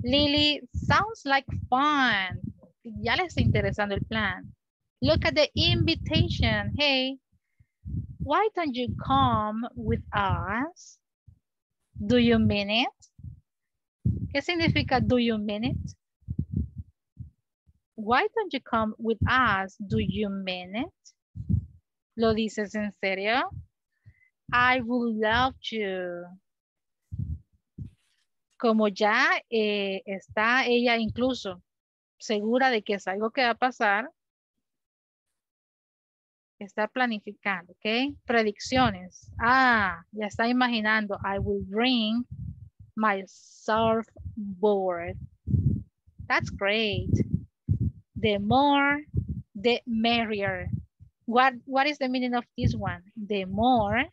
Lily, sounds like fun. Ya les está interesando el plan. Look at the invitation. Hey, why don't you come with us? Do you mean it? ¿Qué significa do you mean it? Why don't you come with us? Do you mean it? ¿Lo dices en serio? I would love to. Como ya eh, está ella incluso segura de que es algo que va a pasar, está planificando, ¿ok? Predicciones. Ah, ya está imaginando. I will bring my surfboard. That's great. The more, the merrier. What, what is the meaning of this one? The more,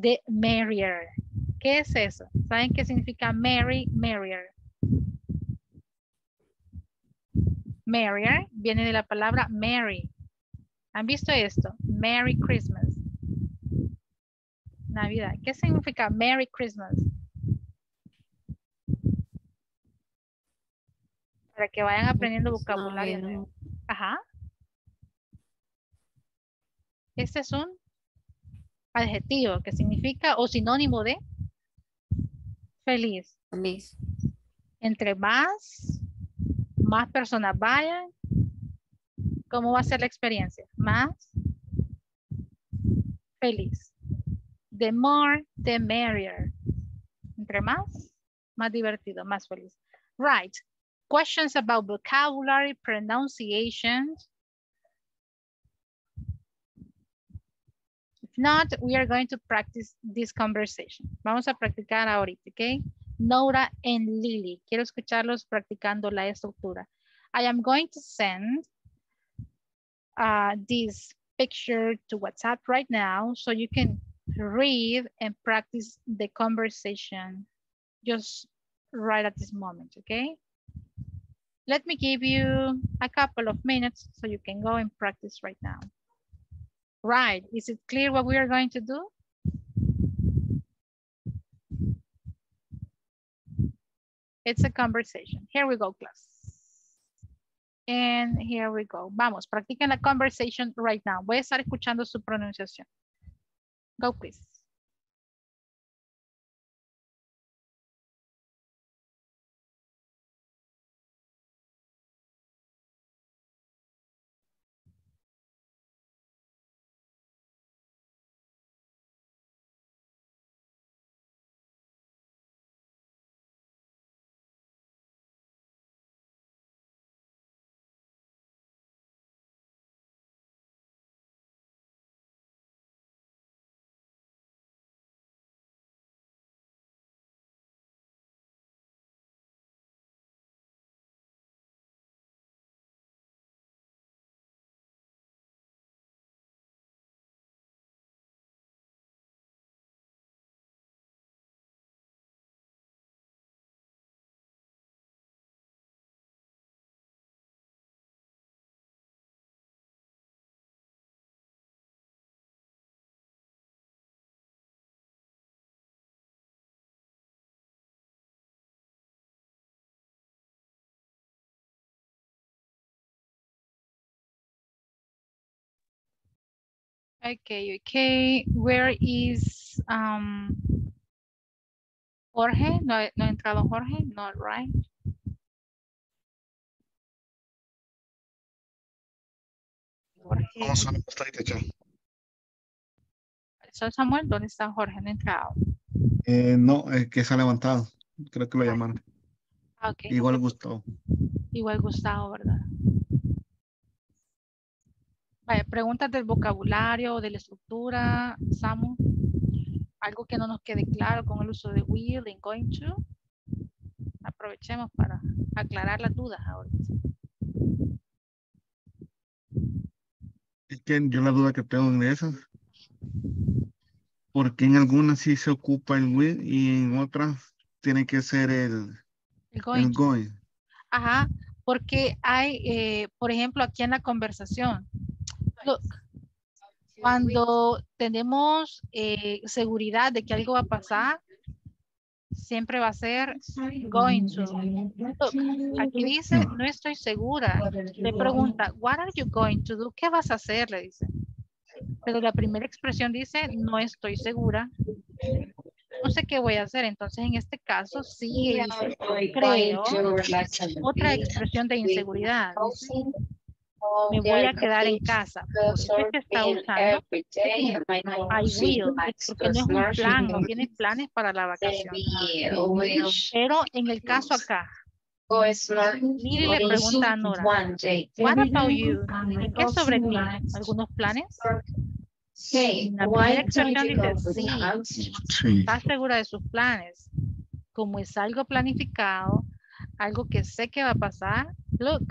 the merrier. ¿Qué es eso? ¿Saben qué significa merry, merrier? Merrier viene de la palabra merry. ¿Han visto esto? Merry Christmas. Navidad. ¿Qué significa Merry Christmas? Para que vayan aprendiendo vocabulario. nuevo. Ajá. Este es un adjetivo que significa o sinónimo de feliz. Feliz. Entre más, más personas vayan, ¿cómo va a ser la experiencia? Más feliz. The more, the merrier. Entre más, más divertido, más feliz. Right. Questions about vocabulary, pronunciations. Not, we are going to practice this conversation. Vamos a practicar ahorita, ¿ok? Nora and Lily. Quiero escucharlos practicando la estructura. I am going to send uh, this picture to WhatsApp right now so you can read and practice the conversation just right at this moment, okay? Let me give you a couple of minutes so you can go and practice right now. Right, is it clear what we are going to do? It's a conversation. Here we go, class. And here we go. Vamos, practiquen la conversation right now. Voy a estar escuchando su pronunciación. Go, please. Okay, okay. Where is um Jorge? No, ha- no ha entrado Jorge, not right. Jorge. So, Samuel, ¿dónde está Jorge? No ha entrado. Eh, no, es que se ha levantado. Creo que lo llamaron. Ah, Ok, Igual Gustavo. igual Gustavo, ¿verdad? Preguntas del vocabulario, de la estructura, Samu. Algo que no nos quede claro con el uso de will and going to. Aprovechemos para aclarar las dudas ahorita. Es que yo la duda que tengo en esas. Porque en algunas sí se ocupa el will y en otras tiene que ser el, El going el going. Ajá, porque hay, eh, por ejemplo, aquí en la conversación, look, cuando tenemos eh, seguridad de que algo va a pasar, siempre va a ser going to. Look, aquí dice, no estoy segura. Le pregunta, what are you going to do? ¿Qué vas a hacer? Le dice. Pero la primera expresión dice, no estoy segura. No sé qué voy a hacer. Entonces, en este caso, sí dice, creo. Otra expresión de inseguridad. dice, me voy a quedar en casa. Es que está usando I will, porque no es un plan, no tiene planes para la vacación. Pero en el caso acá, Miri le pregunta a Nora, what about you? ¿Y qué sobre ti? ¿Algunos planes? La primera expresión dice, sí, Sí. está segura de sus planes. Como es algo planificado, algo que sé que va a pasar, look,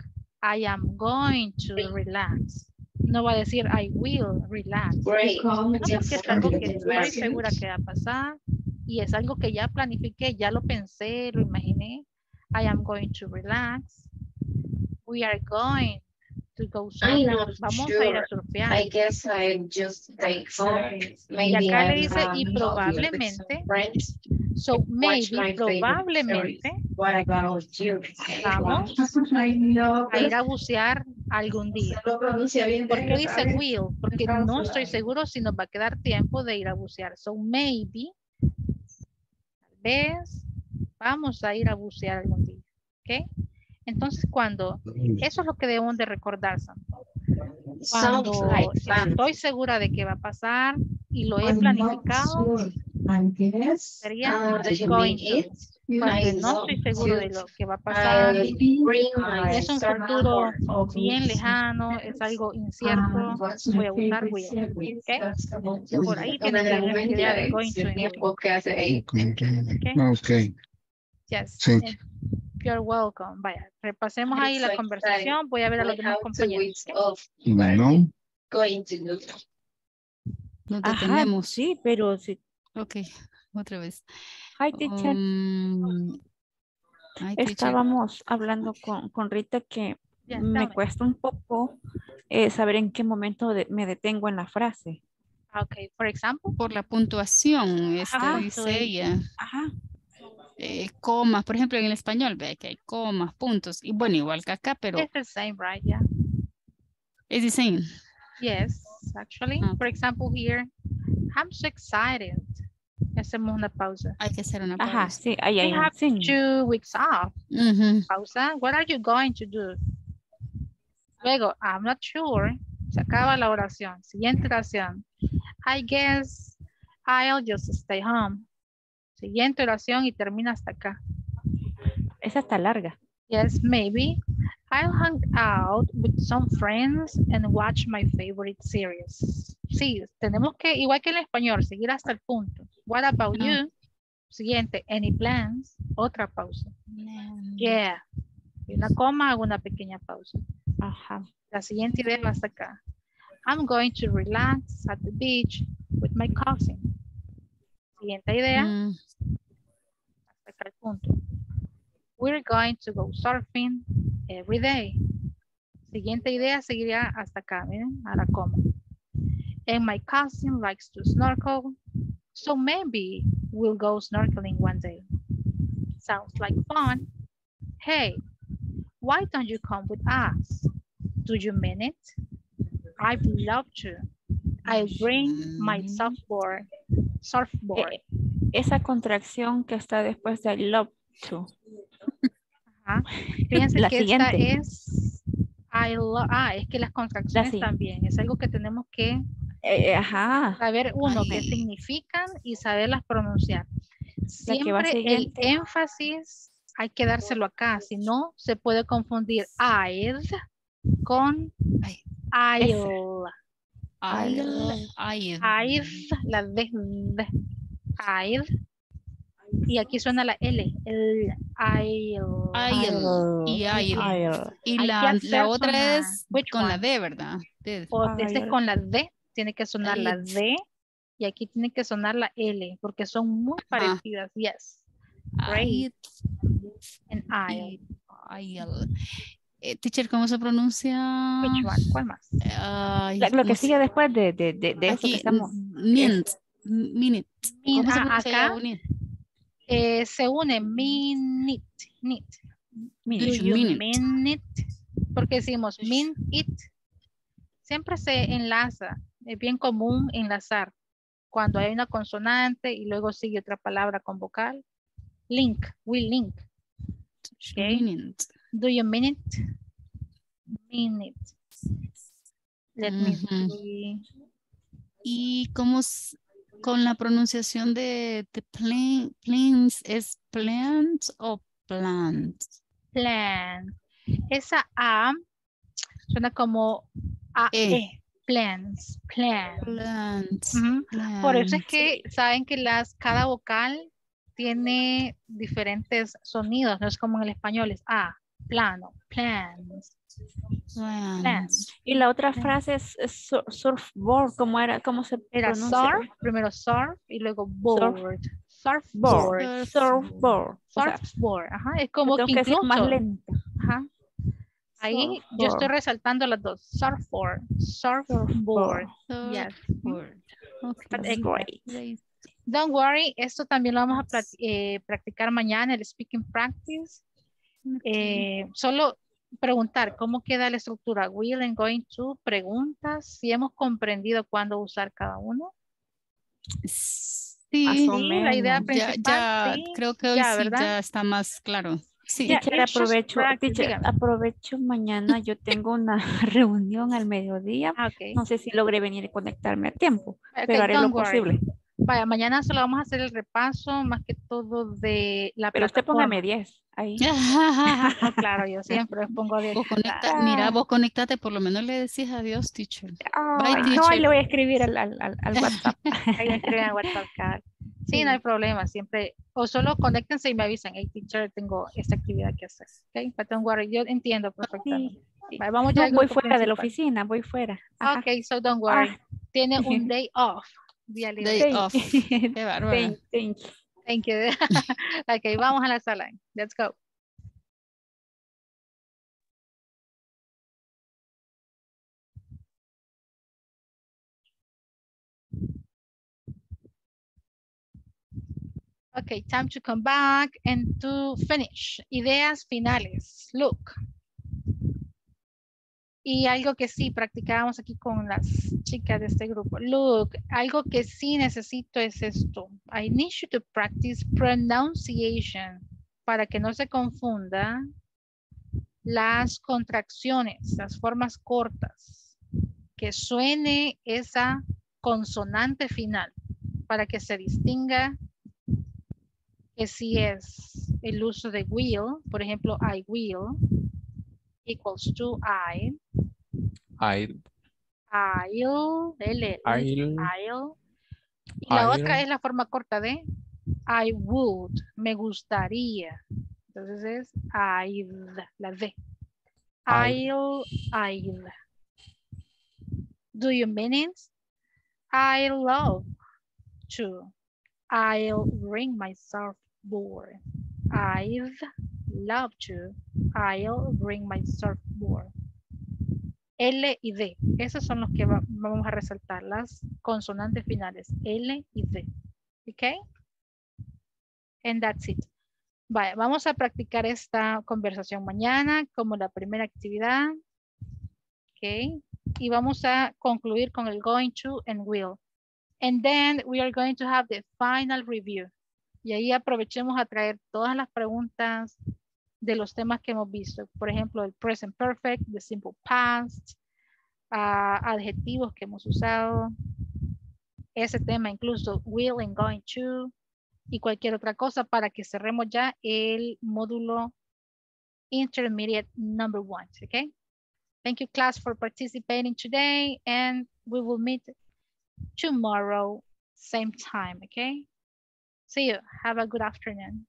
I am going to relax. No va a decir I will relax. Great. No, porque es algo que estoy segura que va a pasar y es algo que ya planifiqué, ya lo pensé, lo imaginé. I am going to relax. We are going to go I'm surfing. not Vamos a ir a sure. surfear. I guess I just take some. Y acá le dice, y probablemente, so maybe, probablemente, vamos a ir a bucear algún día. ¿Por qué dice will? Porque no estoy seguro si nos va a quedar tiempo de ir a bucear. So maybe, tal vez, vamos a ir a bucear algún día. ¿Ok? Entonces, cuando, eso es lo que debemos de recordar, Santo. Cuando estoy segura de que va a pasar y lo he planificado. Sería going? Cuando I no estoy seguro de lo que va a pasar. Es un futuro bien it. lejano, es algo incierto. Voy a. That's the one. Por ahí And tiene que idea de going to. eight. Okay. Yes. You're welcome. Vaya, repasemos ahí la conversación. Voy a ver a los demás compañeros. weeks of No. going to do. Nos Ajá, detenemos. sí, pero sí. Ok, otra vez. Hi, teacher. Um, ay, teacher. Estábamos hablando con, con Rita que me cuesta un poco eh, saber en qué momento de- me detengo en la frase. Okay, for example. Por la puntuación, Ajá, dice soy- ella. Ajá. Eh, comas, por ejemplo, en el español, ve que hay comas, puntos. Y bueno, igual que acá, pero It's the same, right? Yeah. es the same. Yes, actually. Ah, For example, here, I'm so excited. Hacemos una pausa. Hay que hacer una Ajá, pausa. sí, ahí hay have sí. two weeks off. Ujú. Pausa. What are you going to do? Luego, I'm not sure. Se acaba la oración. Siguiente oración. I guess I'll just stay home. Siguiente oración y termina hasta acá. Esa está larga. Yes, maybe. I'll hang out with some friends and watch my favorite series. Sí, tenemos que, igual que en español, seguir hasta el punto. What about Ah. you? Siguiente, any plans? Otra pausa. Yeah. Una coma, hago una pequeña pausa. Ajá. La siguiente idea va hasta acá. I'm going to relax at the beach with my cousin. Siguiente idea, Mm, punto. We're going to go surfing every day. Siguiente idea seguiría hasta acá, miren, a la coma. And my cousin likes to snorkel, so maybe we'll go snorkeling one day. Sounds like fun. Hey, why don't you come with us? Do you mean it? I'd love to. I'll bring my surfboard. Surfboard. Esa contracción que está después de I love to. Ajá. Fíjense La que siguiente. esta es I love, ah, es que las contracciones también es algo que tenemos que Eh, eh, ajá. saber uno qué Ay. significan y saberlas pronunciar. La que va Siempre el énfasis hay que dárselo acá, si no se puede confundir I'd con Ay. I'll. I'll- I'll. I'd, la D, D, I'd. Y aquí suena la L, el I'll. I'll. Y I'll. I'll. Y la, la otra es con la? D, ¿verdad? O este es I'll. con la D, tiene que sonar la. D y aquí tiene que sonar la L porque son muy parecidas. Yes. Great. And I'll. I'll. Eh, teacher, ¿cómo se pronuncia? Which one? ¿Cuál más? La- lo que sigue después de, de, de, de eso que estamos. mint, minute. Min- ¿Cómo ah, acá unir? eh, se une mean it, need. Do Do you you mean it? mean it? Porque decimos it. Siempre se enlaza. Es bien común enlazar. Cuando hay una consonante y luego sigue otra palabra con vocal. Link, we link. Do you mean it? Do you mean it? Mean it. Let me see. Y cómo con la pronunciación de, de plants, ¿es plant o plant? Plan. Esa A suena como A, E. E. Plans, plan. Plant. Ujú. Por eso es que saben que las, cada vocal tiene diferentes sonidos, no es como en el español, es A, plano, plans, plans. Y la otra frase es, es sur- surfboard, ¿cómo era? ¿Cómo se Era pronuncia? surf, primero surf y luego board. Surfboard. Board. Surfboard. Sea, Surfboard, ajá, es como que que incluso, más lento. ajá, ahí yo estoy Surfboard. resaltando las dos, surfboard, surfboard, yes. Surfboard. Okay. But That's great. Great. Don't worry, esto también lo vamos a eh, practicar mañana, el speaking practice. Eh, solo preguntar cómo queda la estructura. Will and going to, preguntas, si hemos comprendido cuándo usar cada uno. Sí, la idea menos. ya, principal, ya, sí, creo que hoy ya, sí ya está más claro. Sí, Teacher, aprovecho, teacher, aprovecho mañana, yo tengo una reunión al mediodía. Ah, ok. No sé si logré venir y conectarme a tiempo, Ok, pero haré lo worry. posible. Vaya, mañana solo vamos a hacer el repaso, más que todo de la Pero usted póngame 10 ahí. No, claro, yo siempre pongo 10. Vos conecta- mira, vos conectate, por lo menos le decís adiós, teacher. Ay, Bye, no, ahí teacher. le voy a escribir al, al, al- al WhatsApp. Ahí escriben en WhatsApp. cabal. Sí, no hay problema, siempre, o solo conéctense y me avisan, hey teacher, tengo esta actividad que hacer. Ok, but don't worry, yo entiendo perfectamente. Vale, vamos ya No, al voy fuera de la principal. oficina, voy fuera. Ajá. Ok, so don't worry. Ah. Tiene un day off. Día libre. Day off. Qué bárbara. Thank, thank you. Thank you. ok, vamos a la sala. Let's go. Okay, time to come back and to finish. Ideas finales. Look. Y algo que sí practicábamos aquí con las chicas de este grupo. Look, algo que sí necesito es esto. I need you to practice pronunciation para que no se confunda las contracciones, las formas cortas. Que suene esa consonante final para que se distinga que si es el uso de will, por ejemplo, I will equals to I, I'll, I'll, L, I'll, I'll. Y la otra es la forma corta de I would, me gustaría. Entonces es I'd, la D. I'll, I'll. Do you mean it? I love to. I'll bring my surfboard. I'd love to. I'll bring my surfboard. L y D. Esos son los que va- vamos a resaltar, las consonantes finales. L y D. ¿Ok? And that's it. Vale, vamos a practicar esta conversación mañana como la primera actividad. Ok. Y vamos a concluir con el going to and will. And then we are going to have the final review. Y ahí aprovechemos a traer todas las preguntas de los temas que hemos visto. Por ejemplo, el present perfect, the simple past, ah, adjetivos que hemos usado, ese tema incluso will and going to y cualquier otra cosa para que cerremos ya el módulo intermediate number one. Okay. Thank you class for participating today and we will meet tomorrow same time. Okay. See you. Have a good afternoon.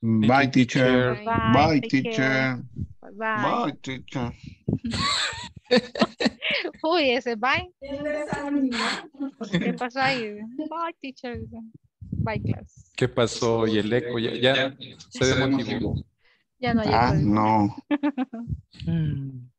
Bye, teacher. Bye, teacher. Bye teacher. Uy, ese bye. ¿Qué pasó ahí? Bye, teacher. Bye, class. ¿Qué pasó? Y el eco ya, ya se desmotivó. Ya no hay Ah, no.